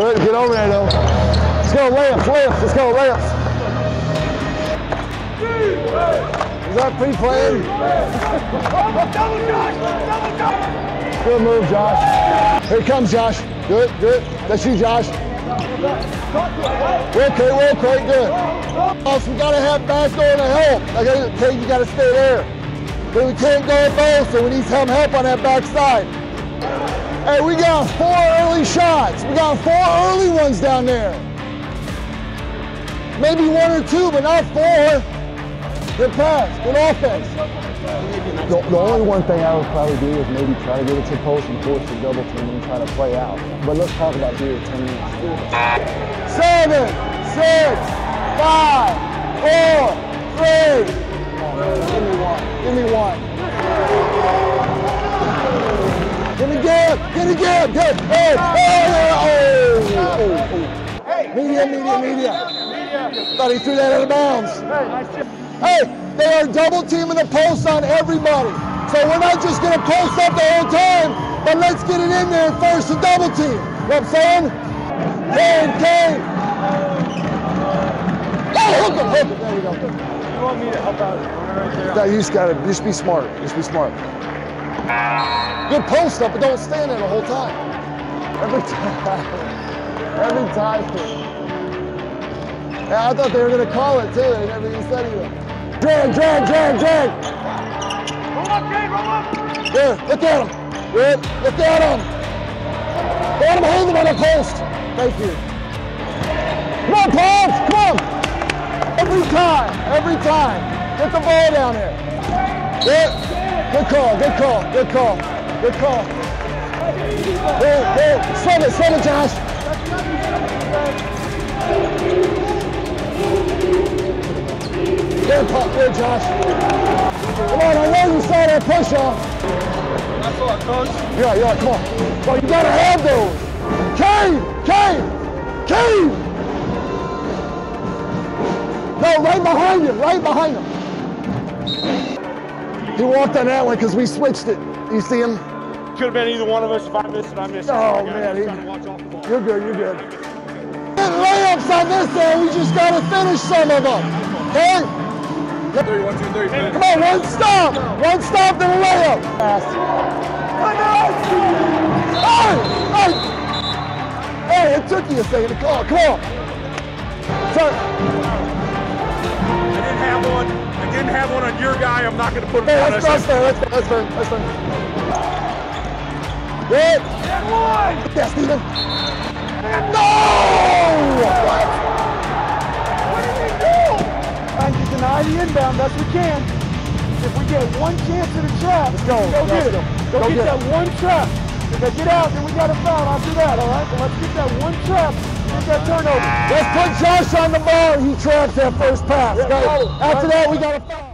Good, get over there though. Let's go layups, layups, let's go layups. Is that pre-planned? Good move, Josh. Here comes Josh. Good, good. That's you, Josh. Okay, well, okay, good. Also, we gotta have back door to help. Like, okay, you gotta stay there. But we can't go both, so we need some help on that back side. Hey, we got four early shots. We got four early ones down there. Maybe one or two, but not four. Good pass, good offense. The, the only one thing I would probably do is maybe try to get it to post and force the double team and try to play out. But let's talk about here 10 minutes. Seven, six, five, four, three. Give me good. Hey, oh, oh, oh, oh. Media, media, media. Thought he threw that out of bounds. Hey, they are double teaming the post on everybody. So we're not just going to post up the whole time, but let's get it in there first and double team. You know what I'm saying? Kane, Kane. Oh, hook him, hook him. There you go. You want me to help out right there? No, you just got to just be smart. Just be smart. Good post up, but don't stand there the whole time. Every time. Every time. Yeah, I thought they were going to call it too. They never even said anything. Drag, drag, drag, drag. Roll up, Jay, roll up. There, look at him. Good, look at him. Let him hold him on the post. Thank you. Come on, Paul, come on. Every time, every time. Get the ball down there. Good, call, good call, good call, good call. Good, good. Slow it, slow it, Josh. Good, pop, good, Josh. Come on, I know you saw that push off. Coach. Yeah, yeah, come on. Well, you gotta have those. Cave, cave, cave. No, right behind you, right behind him. He walked on that one because we switched it. You see him? Could have been either one of us. If I missed it, I missed it. Oh, man, he- trying to watch off the ball. You're good, you're good. Get layups on this end. We just gotta finish some of them. Okay? Three, one, two, three, finish. Come on, one stop. One stop, then a layup. Pass. Hey, hey. Hey, it took you a second to call. Come on. Sorry. Your guy. I'm not going to put Hey, it on that's, that's fair. That's fair. That's fair. That's fair. Good. one. Yeah, Steven. No! What? What did we do? Trying to deny the inbound best we can. If we get one chance at a trap, Let's go. go Let's get it. go. Go, Go get, get that one trap. If they get out, then we got a foul after that, all right? So let's get that one trap, get that turnover. Let's put Josh on the ball. He traps that first pass. okay? After that, we got a foul.